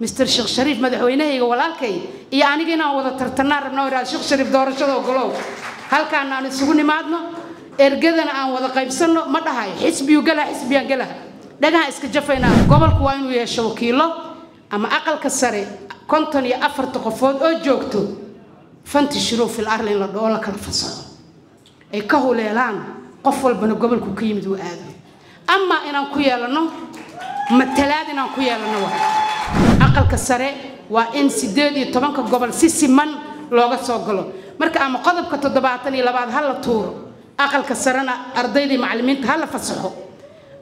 mister sheekh shariif madaxweynahayga walaalkay iyo aniga inaan wada tartanaan rabna iraa sheekh shariif doorashada ogolow. Halkaan aan isugu nimaadno ergadana aan wada qaybsanno ma dhahayo xisbiyu gala xisbiyaan gala dhagaha iska jafaynaa gobolku waa inuu yeesho wakiilo ama aqalka sare konton iyo afarta qofood oo joogto fantishiruu fil arli la dhoo la kala fasaxo ay ka huleelaan qof walbana gobolku ka yimid uu aado. Amaa inaan ku yeelano matalaad inaan ku yeelano waa aqalka sare waa in sideed iyo tobanka gobol si siman looga soo galo. Marka ama qodobka toddobaatan iyo labaad ha la tuuro aqalka sarena ardaydii macallimiinta ha la fasaxo.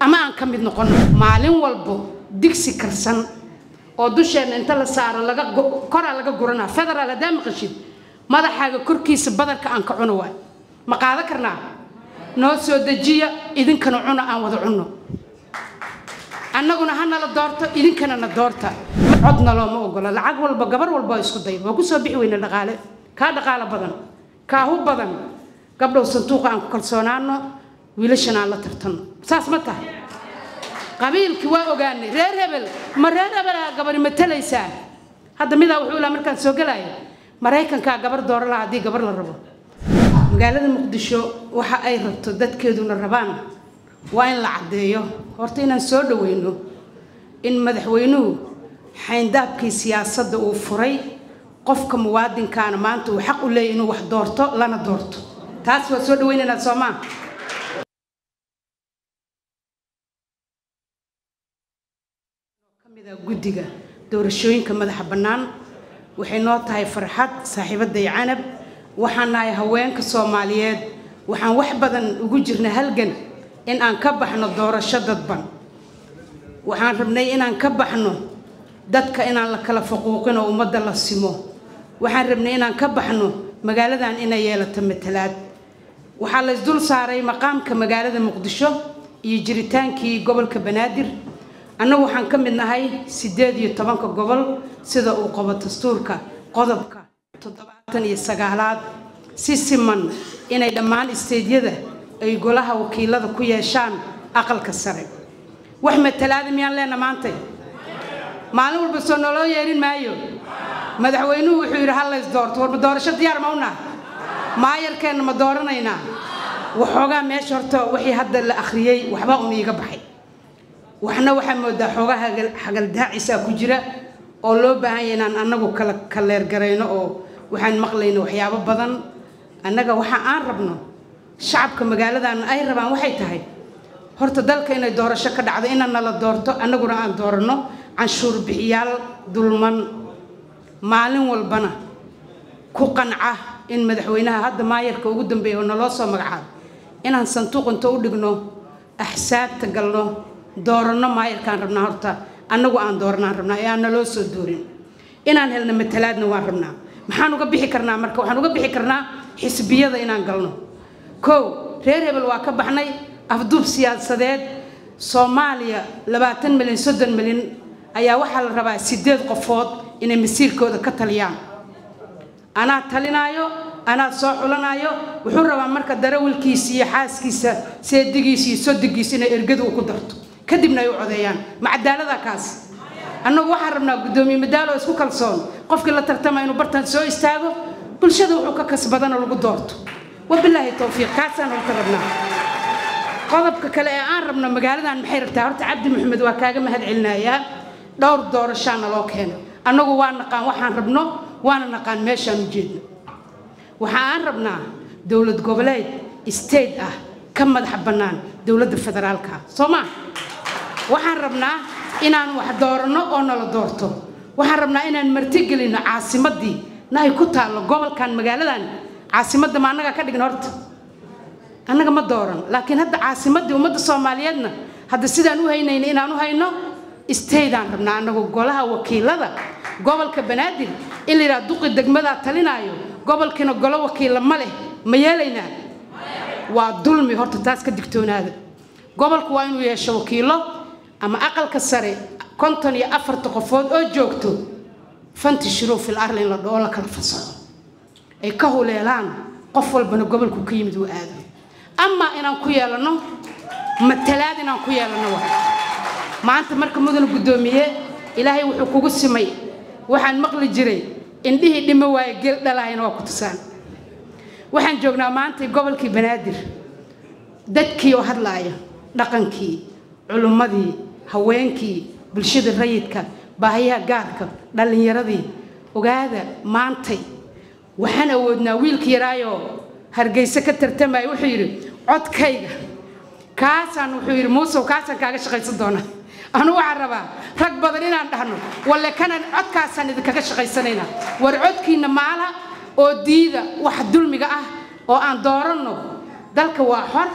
Ama aan ka mid noqono maalin walbo digsi karsan oo dusheenna inta la saaro laga koraa laga guranaa federaal haddaa maqashid madaxaaga korkiisa badarka aan ka cuno waay. Ma qaado karnaa? Noo soo dejiya idinkana cuna aan wada cunno. Annaguna ha nala doorto idinkana na doorta codna looma ogolo lacag walba gabar walba isku day waa ku soo bixi weyna dhaqaale kaa dhaqaalo badan kaahu badan gabdhow sanduuqa aan ku kalsoonaano wiilashana aan la tartanno saas ma tahay qabiilkii waa ogaanay reer hebel ma reer hebelaa gabari matalaysaa hadda midaa wuxuu ilaa markaan soo gelaya maraykankaa gabar dooro laha haddii gabar la rabo magaalada muqdisho waxa ay rabto dadkeeduna rabaan waa in la caddeeyo horta inaan soo dhaweyno in madaxweynuhu xayndaabkii siyaasadda uu furay qofka muwaadinkaana maanta uu xaq u leeyahy inuu wax doorto lana doorto. Taas waa soo dhaweynaynaa soomaa kamida guddiga doorashooyinka madaxa bannaan waxay noo tahay farxad saaxiibadday canab waxaan nahay haweenka soomaaliyeed. Waxaan wax badan ugu jirna halgan in aan ka baxno doorasho dadban. Waxaan rabnay inaan ka baxno dadka inaan la kala faquuqin oo ummadda la simo. Waxaan rabnay inaan ka baxno magaaladan inay yeelato matalaad. Waxaa la isdul saaray maqaamka magaalada muqdisho iyo jiritaankii gobolka banaadir. Annagu waxaan ka mid nahay siddeed iyo tobanka gobol sida uu qabo dastuurka qodobka toddobaatan iyo sagaalaad. Si siman inay dhammaan isteedyada ay golaha wakiilada ku yeeshaan aqalka sare. Wax matalaada miyaan leena maantay maalin walba soo naloo yeerin maayo. Madaxweynuhu wuxuu yidhi ha lays doorto warba doorasho diyaar ma unah maayarkeenna ma dooranaynaa waxoogaa meesha horta wixii hadda la akhriyey waxba un iiga baxay. Waxna waxaa moodaa xoogaa xagaldaacisaa ku jira oo loo baahan yahay inaan annagu kala kaleergarayno oo waxaan maqlayna waxyaabo badan. Annaga waxa aan rabno shacabka magaaladan ay rabaan waxay tahay. Horta dalka inay doorasho ka dhacdo inaan nala doorto annaguna aan dooranno canshuur bixiyaal dulman maalin walbana ku qanca in madaxweynaha hadda maayarka ugu dambeeya oo naloo soo magacaabo. Inaan sanduuq inta u dhigno axsaabta galno dooranno maayarkaan rabnaa horta annagu aan dooranaan rabnaa ee aan naloo soo doorin. Inaan helno matalaadna waan rabnaa. Maxaan uga bixi karnaa marka? Waxaan uga bixi karnaa xisbiyada inaan galno. Kow reer hebel waa ka baxnay afduub siyaasadeed soomaaliya labaatan milyan soddon milyan ayaa waxaa la rabaa sideed qofood inay masiirkooda ka taliyaan. Anaa talinaayo anaa soo xulanaayo wuxuu rabaa marka darawalkiisa iyo xaaskiisa seedigiisa iyo sodigiisa inay ergadu u ku darto. Kadibna ay u codeeyaan. Ma kaas. Annagu waxaan rabnaa guddoomiye madaalo isku kalsoon. Qofkii la tartama inuu bartan soo istaago bulshada wuxuu ka kasbadana lagu doorto. Wabilaahi towfiiq kaasaan horta rabnaa. Qodobka kale ee aan rabno magaaladan maxay rabtaa? Horta cabdi maxamed waa kaaga mahad celinayaa dhowr doorashaana loo keenay. Annagu waa naqaan waxaan rabno waana naqaan meeshaan ujeedno waxa aan rabnaa dowlad goboleed state ah ka madaxa bannaan dowladda federaalka. Soo maa waxaan rabnaa inaan wax dooranno oo nala doorto. Waxaan rabnaa inaan martigelinno caasimaddii na ku taallo gobolkan magaaladan. Caasimadda ma annagaa ka dhigna horta? Annaga ma dooran. Laakiin hadda caasimaddii ummadda soomaaliyeedna hadda sidaan u haynayna inaan u hayno staydaan rabnaa annagu golaha wakiilada gobolka banaadir in la yidhaha duqi degmadaa talinaayo gobolkiina golo wakiilla ma leh ma yeelaynaa waa dulmi horta taas ka digtoonaada. Gobolku waa inuu yeesho wakiilo ama aqalka sare konton iyo afarta qofood oo joogto fantishiruu fil arli in la dhoo la kala fasaxo ay ka huleelaan qof walbana gobolku ka yimid uu aado amaa inaan ku yeelano matalaad inaan ku yeelano waa maanta marka mudana guddoomiye ilaahay wuxuu kugu simay. Waxaan maqli jiray indhihii dhimo waaye gel dhalaayana waa ku tusaan. Waxaan joognaa maanta gobolkii banaadir. Dadkii oo hadlaaya dhaqankii culummadii haweenkii bulshada rayidka baahiyaha gaarka dhallinyaradii ogaada maantay. Waxaan awoodnaa wiilka yaraayoo hargeyse ka tartamaya wuxuu yidhi codkayga. Kaasaan wuxuu yidhi muusow kaasaan kaaga shaqaysan doonaa anu waxaan rabaa rag badan inaan dhahno walle kanan codkaasaan idinkaga shaqaysanaynaa. War codkiinna maala oo diida wax dulmiga ah oo aan dooranno. Dalka waa xor.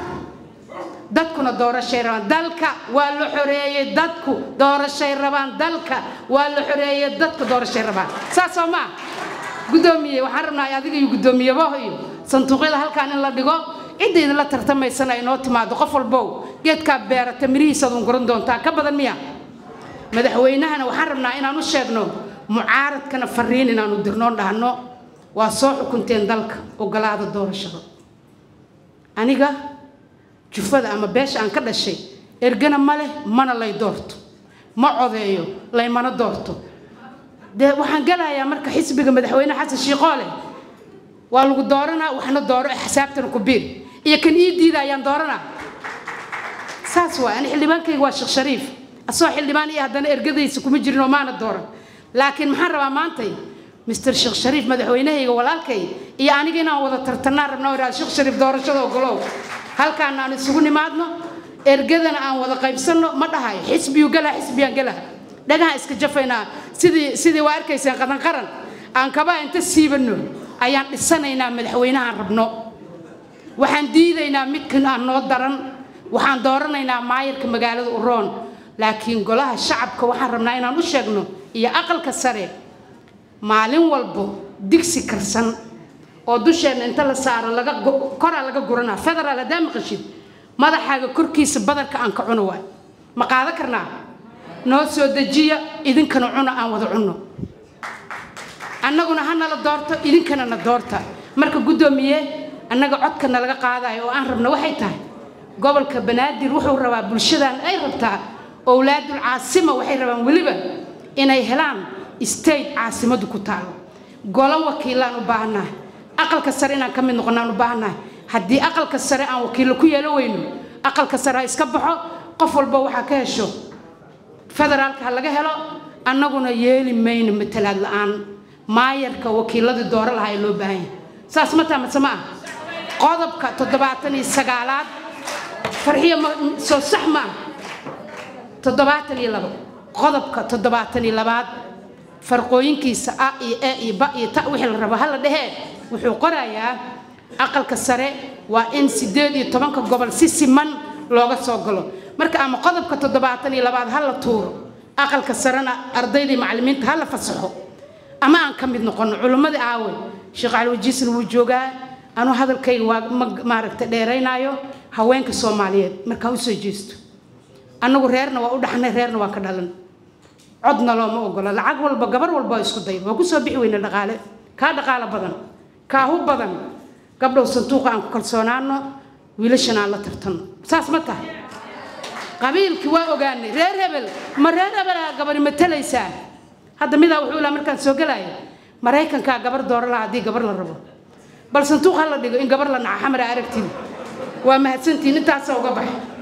Dadkuna doorashay rabaan. Dalka waa la xoreeyey dadku doorashay rabaan. Dalka waa la xoreeyey dadka doorashay rabaan. Saas soo maa guddoomiye waxaan rabnaa adiga iyo guddoomiyabaho iyo sanduuqyada halkaan in la dhigo cidda idinla tartamaysana inoo timaado qof walbow geedkaa beerata mirihiisaadun guran doontaa ka badan miya. Madaxweynahana waxaan rabnaa inaan u sheegno mucaaradkana fariin inaanu dirnoon dhahno. Waa soo xukunteen dalka ogolaada doorashada. Aniga jufada ama beesha aan ka dhashay ergana ma leh mana lay doorto. Ma codeeyo laymana doorto. Dee waxaan galayaa marka xisbiga madaxweyne xasan shiiqoole waa lagu dooranaa waxna dooro xisaabtana ku biir. Iyo kan ii diida ayaan dooranaa saas waa ani xildhibaankayga waa sheekh shariif. Asoo xildhibaan iyo haddana ergadaysa kuma jirin oo maana dooran. Laakiin maxaan rabaa maantay mister sheekh shariif madaxweynahayga walaalkay iyo aniga inaan wada tartanaan rabnaa iraa sheekh shariif doorashada ogolow. Halkaan aan isugu nimaadno ergadana aan wada qaybsanno ma dhahayo xisbiyu galaa xisbiyaan galaa dhagaha iska jafaynaa sidii sidii waa arkayseen qadan qaran. Aan kabaa inta siibanno ayaan dhisanaynaa madaxweynahaan rabno. Waxaan diidaynaa midkan aan noo daran waxaan dooranaynaa maayarka magaalada uroon laakiin golaha shacabka waxaan rabnaa inaan u sheegno iyo aqalka sare. Maalin walbo digsi karsan oo dusheenna inta la saaro koraa laga guranaa federaal haddaa maqashid madaxaaga korkiisa badarka aan ka cuno waay. Ma qaada karnaa? Noo soo dejiya idinkana cuna aan wada cunno. Annaguna ha nala doorto idinkana na doorta. Marka guddoomiye annaga codkana laga qaadayo oo aan rabno waxay tahay gobolka banaadir wuxuu rabaa bulshadan ay rabtaa owlaadul caasima waxay rabaan weliba inay helaan state caasimadu ku taalo. Golo wakiilaan u baahannahay aqalka sare inaan ka mid noqonnaan u baahannahay haddii aqalka sare aan wakiillo ku yeelo weyno aqalka sare ha iska baxo qof walba waxaa ka hesho federaalka ha laga helo annaguna yeeli mayno matalaad la'aan. Maayarka wakiiladii dooro lahaa ee loo baahan yahay. Saas ma taamase ma ah qodobka toddobaatan iyo sagaalaad farxiyo soo sax ma. Toddobaatan iyo labo qodobka toddobaatan iyo labaad farqooyinkiisa a iyo e iyo ba iyo ta wixii la rabo hala dhehee wuxuu qorayaa aqalka sare waa in sideed iyo tobanka gobol si siman looga soo galo. Marka ama qodobka toddobaatan iyo labaad ha la tuuro aqalka sarena ardaydii macallimiinta ha la fasaxo. Ama aan ka mid noqono culimmadii aawe sheekh cali wajiisna wuu joogaa anuu hadalkayga waa ma maaragta dheeraynaayo haweenka soomaaliyeed markaa u soo jeesto. Annagu reerna waa u dhaxnay reerna waa ka dhalan. Codna looma ogola lacag walba gabar walba isku dayda waa ku soo bixi weyne dhaqaale. Kaa dhaqaalo badan kaahu badan. Gabdhow sanduuqa aan ku kalsoonaano wiilashan aan la tartanno. Saas ma tahay. Qabiilkii waa ogaanay reer hebel ma reer hebelaa gabari matalaysaa hadda midaa wuxuu ilaa markaan soo gelaya maraykankaa gabar dooro laha haddii gabar la rabo. Bal sanduuq ha la dhigo in gabar la naca xamara aragtiin waa mahadsantiin intaasa uga baxa